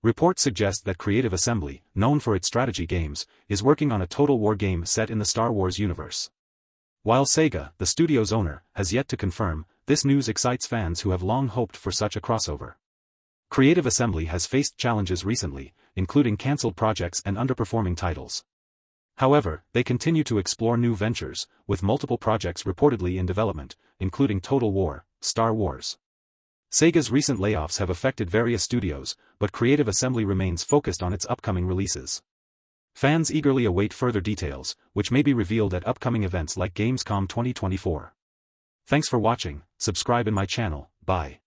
Reports suggest that Creative Assembly, known for its strategy games, is working on a Total War game set in the Star Wars universe. While Sega, the studio's owner, has yet to confirm, this news excites fans who have long hoped for such a crossover. Creative Assembly has faced challenges recently, including cancelled projects and underperforming titles. However, they continue to explore new ventures, with multiple projects reportedly in development, including Total War, Star Wars. Sega's recent layoffs have affected various studios, but Creative Assembly remains focused on its upcoming releases. Fans eagerly await further details, which may be revealed at upcoming events like Gamescom 2024. Thanks for watching, subscribe in my channel, bye.